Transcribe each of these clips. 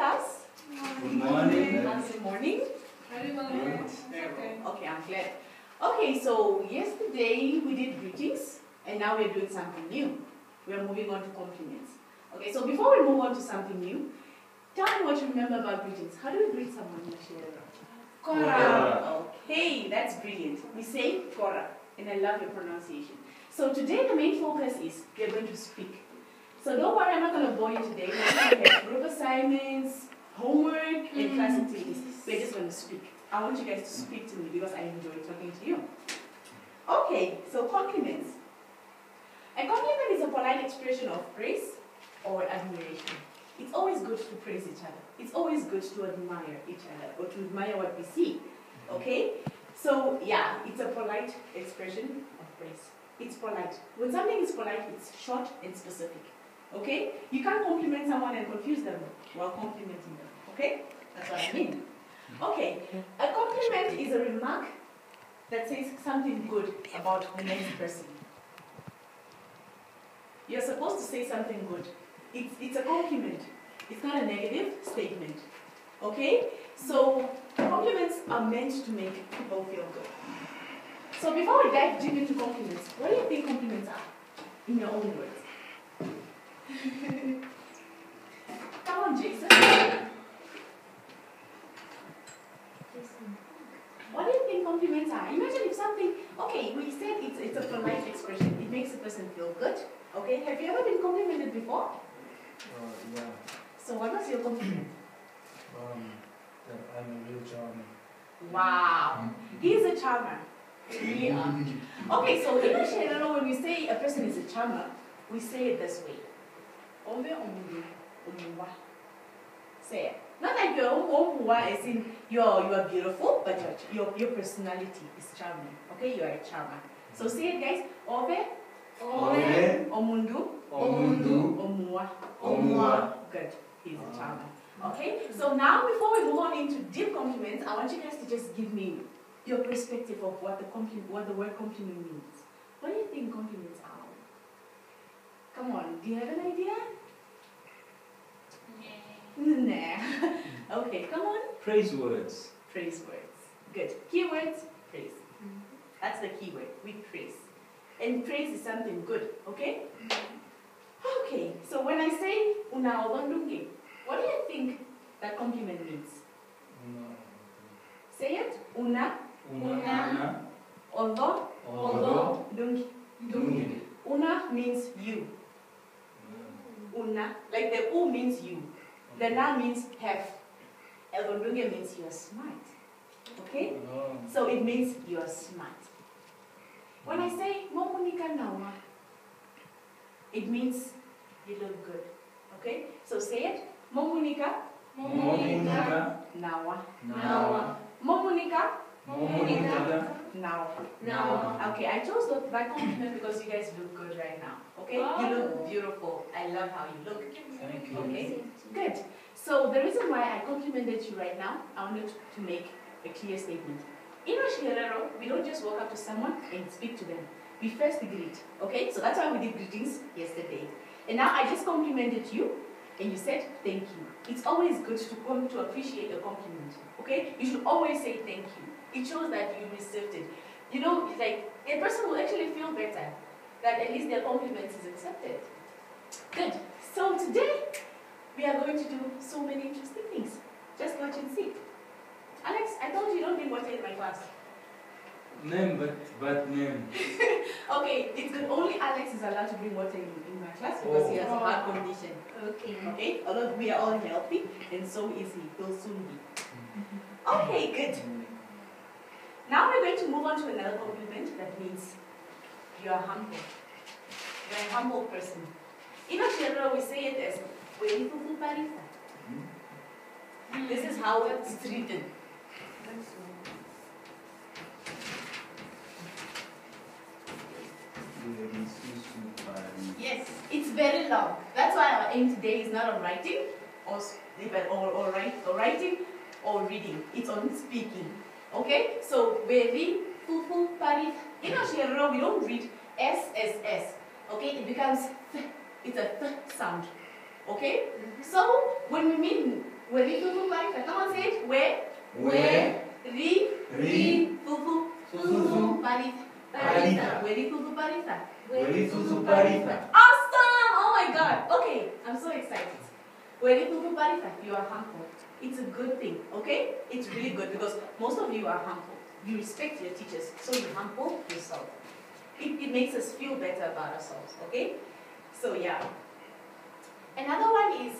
class? Good morning. Good morning? Very well. Good. Okay. Okay, I'm glad. Okay, so yesterday we did greetings, and now we're doing something new. We're moving on to compliments. Okay, so before we move on to something new, tell me what you remember about greetings. How do we greet someone, Michelle? Kora. Okay, that's brilliant. We say Kora, and I love your pronunciation. So today the main focus is we are going to speak. So don't worry, I'm not going to bore you today. We're going to have group assignments, homework, and mm. class activities. We're just going to speak. I want you guys to speak to me because I enjoy talking to you. Okay, so compliments. A compliment is a polite expression of praise or admiration. It's always good to praise each other. It's always good to admire each other or to admire what we see. Okay? So, yeah, it's a polite expression of praise. It's polite. When something is polite, it's short and specific. Okay? You can't compliment someone and confuse them while complimenting them. Okay? That's what I mean. Okay. A compliment is a remark that says something good about the next person. You're supposed to say something good. It's, it's a compliment. It's not a negative statement. Okay? So compliments are meant to make people feel good. So before we dive deep into compliments, what do you think compliments are? In your own words. Come on, Jason. What do you think compliments are? Imagine if something, okay, we said it's, it's a polite expression. It makes a person feel good. Okay, have you ever been complimented before? Uh, yeah. So what was your compliment? Um, that I'm a real charmer. Wow, he's a charmer. Yeah. Okay, so in Australia, when we say a person is a charmer, we say it this way. Ove omundu, omuwa. Say it. Not like you're omuwa as in you're you are beautiful, but your, your your personality is charming. Okay, you are a charmer. So say it, guys. Ove Ove omundu, omundu omuwa. omuwa. Good. He's a ah. charmer. Okay, so now before we move on into deep compliments, I want you guys to just give me your perspective of what the compliment, what the word compliment means. What do you think compliments are? Come on, do you have an idea? Nah. okay, come on. Praise words. Praise words. Good. Keywords, praise. Mm-hmm. That's the keyword. We praise. And praise is something good, okay? Mm-hmm. Okay, so when I say una odondunge, what do you think that compliment means? Una. Say it. Una Una. odo Odo. dungi. Dungi. Una means you. Una, like the u means you. The na means have. Odondunge means you are smart. Okay? So it means you are smart. When I say momunika nawa, it means you look good. Okay? So say it. Momunika Momunika. nawa. Nawa. Momunika Momunika. Now. Now. Okay, I chose that, that compliment because you guys look good right now. Okay? You look beautiful. I love how you look. Thank you. Okay? Good. So the reason why I complimented you right now, I wanted to make a clear statement. In Otjiherero, we don't just walk up to someone and speak to them. We first greet. Okay? So that's why we did greetings yesterday. And now I just complimented you and you said thank you. It's always good to come to appreciate a compliment. Okay? You should always say thank you. It shows that you received it. You know, it's like a person will actually feel better that at least their compliment is accepted. Good. So today we are going to do so many interesting things. Just watch and see. Alex, I told you you don't bring water in my class. Name, but but name. Okay, it's good. Only Alex is allowed to bring water in, in my class because he has a oh. heart condition. Okay. Okay? Although we are all healthy and so is he. He'll soon be. Mm. Okay, good. Now we're going to move on to another compliment that means you are humble. You're a humble person. In Australia, we say it as "Weni fufu. This is how it's written. Yes, it's very long. That's why our aim today is not on writing or or, or, write, or writing or reading. It's on speaking. Okay? So very fufu pari. In Australia, we don't read S as S. Okay? It becomes th. It's a th sound. Okay? Mm-hmm. So when we mean Weri fufu parisa. Come on, say it. Where? Where? Ri. Ri. Fufu. Fufu. Parisa. Parisa. Weri fufu parisa. Weri Fufu Parisa. Awesome! Oh my god. Okay, I'm so excited. Weri fufu parisa. You are humble. It's a good thing, okay? It's really good because most of you are humble. You respect your teachers, so you humble yourself. It, it makes us feel better about ourselves, okay? So yeah. Another one is.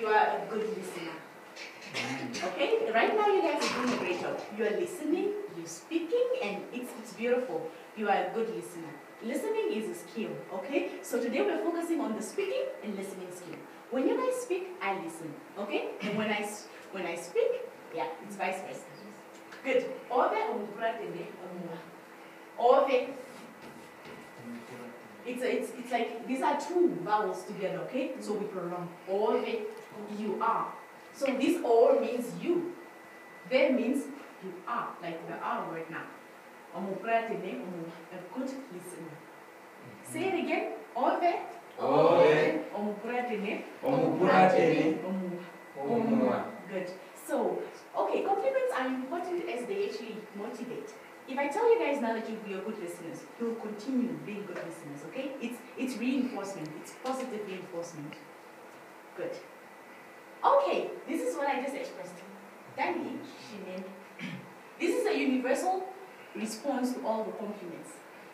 You are a good listener. Okay? Right now you guys are doing a great job. You are listening, you're speaking, and it's, it's beautiful. You are a good listener. Listening is a skill, okay? So today we're focusing on the speaking and listening skill. When you guys speak, I listen, okay? And when I, when I speak, yeah, it's vice versa. Good. Ove Omipratene Omwa. Ove it's, a, it's, it's like these are two vowels together, okay? So we prolong. Ove, you are. So this or means you. There means you are, like the R right now. Omupratene, omu, a good listener. Say it again. Ove, Ove. omupratene, Omupuratene. omu. Omua. Good. So, okay, compliments are important as they actually motivate. If I tell you guys now that you'll be good listeners, you'll continue being good listeners, okay? It's it's reinforcement, it's positive reinforcement. Good. Okay, this is what I just expressed. Danny, Shinen. This is a universal response to all the compliments.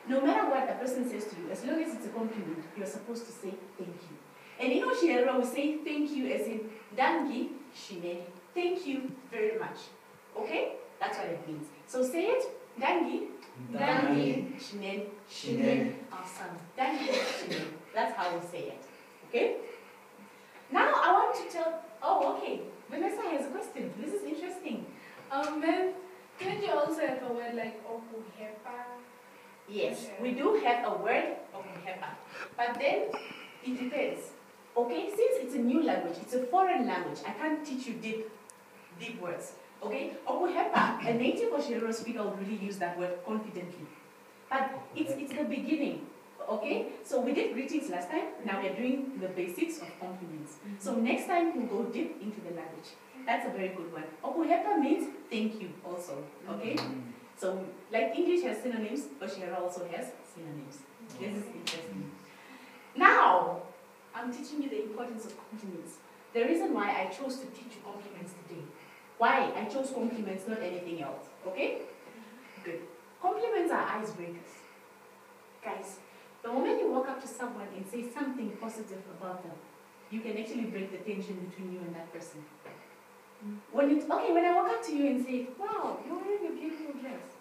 No matter what a person says to you, as long as it's a compliment, you're supposed to say thank you. And you know, Shiera will say thank you as in Dangi, Shinen. Thank you very much. Okay? That's what it means. So say it. Dangi, Dangi, Shinen, Shinen. Awesome. Dangi, Shinen. That's how we say it. Okay? Now I want to tell. Oh, okay. Vanessa has a question. This is interesting. Um, can you also have a word like okuhepa? Yes, Okay. we do have a word of Hepa, but then it depends. Okay, since it's a new language, it's a foreign language, I can't teach you deep, deep words. Okay, Okuhepa, a native Oshiro speaker would really use that word confidently. But it's, it's the beginning. Okay, so we did greetings last time, now we're doing the basics of compliments. Mm-hmm. So next time we'll go deep into the language. That's a very good one. Okuhepa means thank you also. Okay? Mm-hmm. So, like English has synonyms, Oshira also has synonyms. Oh. This is mm-hmm. interesting. Now, I'm teaching you the importance of compliments. The reason why I chose to teach you compliments today. Why I chose compliments, not anything else. Okay? Good. Compliments are icebreakers. Guys, the moment you walk up to someone and say something positive about them, you can actually break the tension between you and that person. When you okay, when I walk up to you and say, "Wow, you're wearing a beautiful dress,"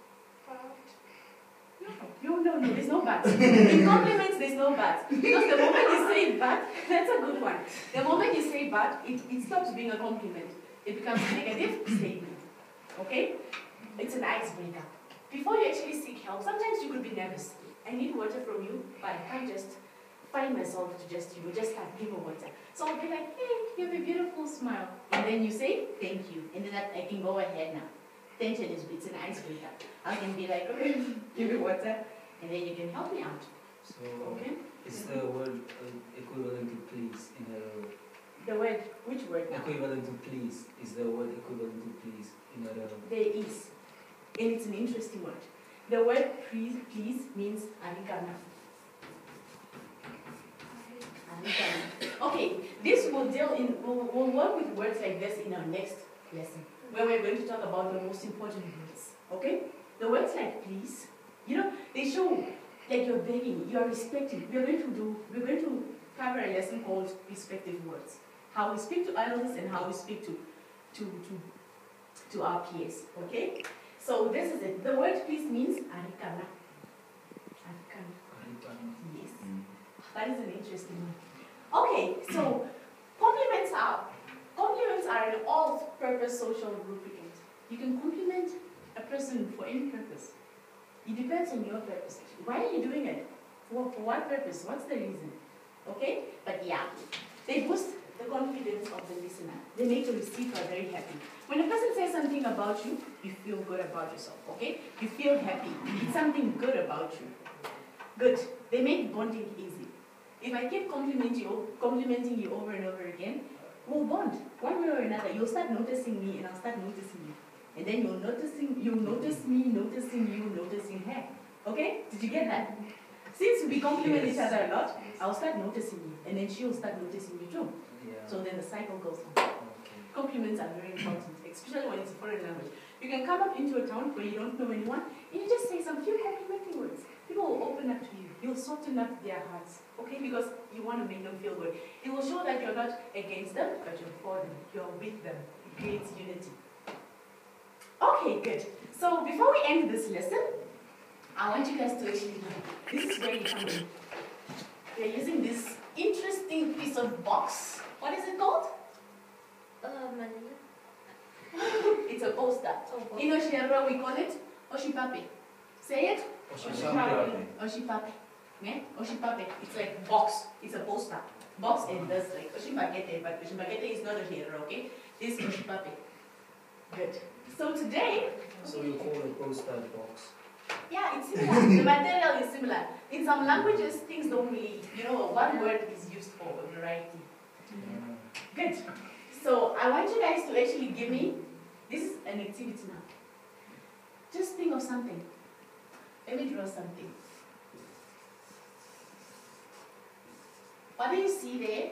no, no, no, no, there's no but. In compliments, there's no but. Because the moment you say but, that's a good one. The moment you say but, it, it stops being a compliment. It becomes a negative statement. Okay? It's an icebreaker. Before you actually seek help, sometimes you could be nervous. I need water from you, but I can't just find myself to just, you know, just start give me water. So I'll be like, hey, you have a beautiful smile. And then you say, thank you. And then I, I can go ahead now. Tension is, it's an icebreaker. I can be like, okay, give me water. And then you can help me out. So, Okay? is the word uh, equivalent to please in Arabic? The word, which word? Equivalent to please is the word equivalent to please in Arabic. There is. And it's an interesting word. The word please, please means arigana. Okay, this will deal in, we'll, we'll work with words like this in our next lesson, where we're going to talk about the most important words. Okay? The words like please, you know, they show like you're begging, you're respecting. We're going to do, we're going to cover a lesson called respective words. How we speak to others and how we speak to, to, to, to our peers. Okay? So this is it. The word please means arikana. Arikana. Yes. Mm. That is an interesting one. Okay, so compliments are compliments are an all-purpose social lubricant. You can compliment a person for any purpose. It depends on your purpose. Why are you doing it? For, for what purpose? What's the reason? Okay? But yeah, they boost the confidence of the listener. They make the receiver very happy. When a person says something about you, you feel good about yourself, okay? You feel happy. It's something good about you. Good. They make bonding easy. If I keep complimenting you, complimenting you over and over again, we'll bond one way or another. You'll start noticing me, and I'll start noticing you, and then you'll noticing you'll notice me, noticing you, noticing her. Okay? Did you get that? Since we compliment each other a lot, I'll start noticing you, and then she'll start noticing you too. Yeah. So then the cycle goes on. Okay. Compliments are very important, especially when it's a foreign language. You can come up into a town where you don't know anyone, and you just say some few complimenting words. People will open up to you. You'll soften up their hearts, okay? Because you want to make them feel good. It will show that you're not against them, but you're for them. You're with them. It creates unity. Okay, good. So before we end this lesson, I want you guys to actually know. This is where you come in. We're using this interesting piece of box. What is it called? It's a poster. In Oshiro, we call it Oshipape. Say it. Oshipape. Oshipape. Yeah? Oshipape. It's like box. It's a poster. Box and this like Oshibagete, but Oshibagete is not Oshiro, okay? This is Oshipape. Good. So today, So you call a poster box. yeah, it's similar. the material is similar. In some languages, things don't really, you know, one word is used for a variety. Yeah. Good. So I want you guys to actually give me, this is an activity now. Just think of something. Let me draw something. What do you see there?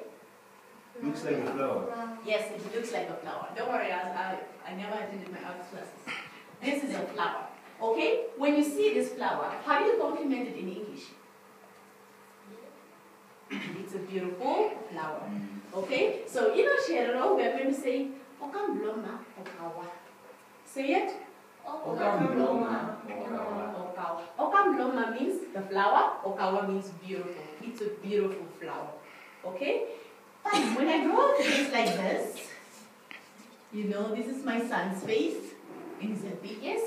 Looks like a flower. Yes, it looks like a flower. Don't worry, I, I, I never attended my art classes. This is a flower. Okay? When you see this flower, how do you compliment it in English? It's a beautiful flower. Mm. Okay? So in Oshero, we are going to say. Say it. Okambloma. Okambloma means the flower, Okawa means beautiful. It's a beautiful flower. Okay? When I draw a face like this, you know, this is my son's face in his big yes.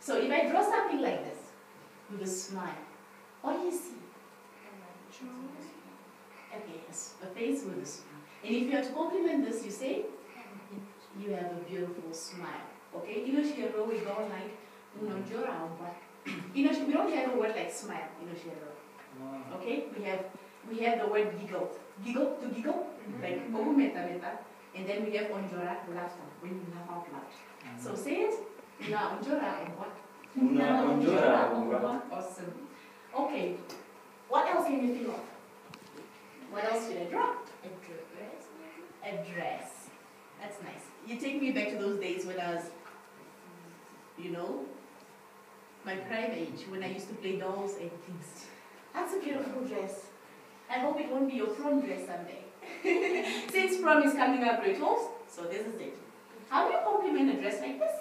So if I draw something like this with a smile, what do you see? Okay, yes, a face with a smile. And if you are to compliment this, you say, you have a beautiful smile. Okay? In Oshiro, we go like, unojora amba. In Oshiro, we don't have a word like smile in Oshiro. Wow. Okay? We have we have the word giggle. Giggle to giggle, mm-hmm. like oh meta meta. And then we have onjora laughter, when you laugh out loud. Mm-hmm. So say it. Una onjora amba. Una onjora amba. Awesome. Okay. What else can you think of? What else should I draw? A dress. That's nice. You take me back to those days when I was, you know, my prime age, when I used to play dolls and things. That's a beautiful dress. I hope it won't be your prom dress someday. Since prom is coming up, Rituals, so this is it. How do you compliment a dress like this?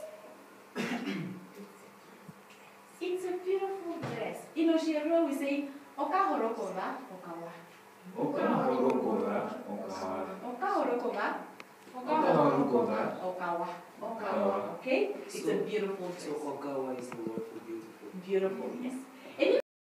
it's a beautiful dress. In Oshiro, we say, Okahorokoba, Okawa. Okamhorokoba Okawa. Okahorokoba, Okahorokoba Okawa. Okawa. Okawa. Okay? It's a beautiful So dress. Okawa is the word for beautiful. Beautiful, yes.